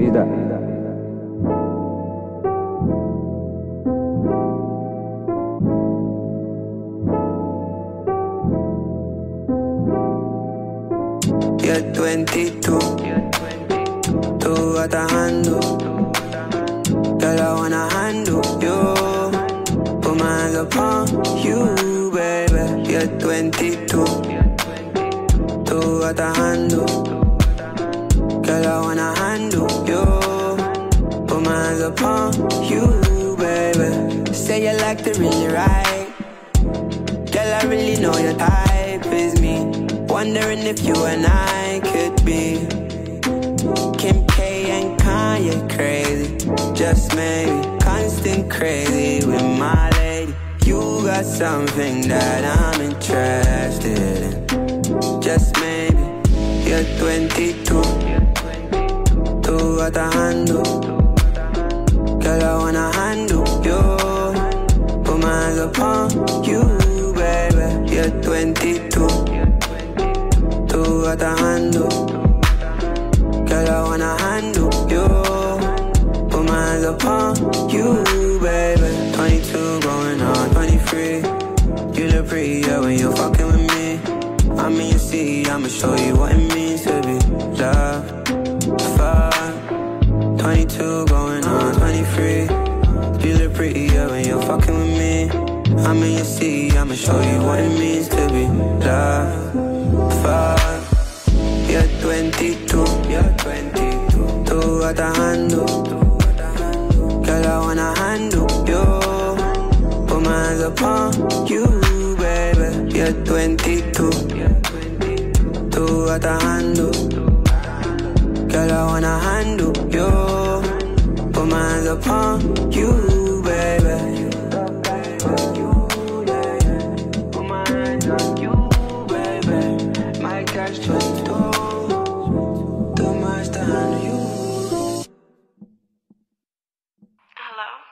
Who's that? You're 22, tú atajando. Girl, I wanna handle you. Put my hands upon you, baby. You're 22, tú atajando. You, baby. Say you like to really ride. Girl, I really know your type is me. Wondering if you and I could be Kim K and Kanye crazy. Just maybe constant crazy with my lady. You got something that I'm interested in. Just maybe you're 22. Tú atajando. Girl, I wanna handle you. Put my hands upon you, baby. You're 22. Tú atajando. Girl, I wanna handle you. Put my hands upon you, baby. 22 going on 23. You look prettier when you're fucking with me. I mean, you see, I'ma show you what it means to be loved. Fuck. 22 prettier when you're fucking with me. I mean, you see, I'ma show you what it means to be loved. Fuck. You're 22, you're 22. Tú atajando. Girl, I wanna handle you. Put my hands upon you, baby. You're 22. Tú atajando. Girl, I wanna handle you. Put my hands upon you, Hello?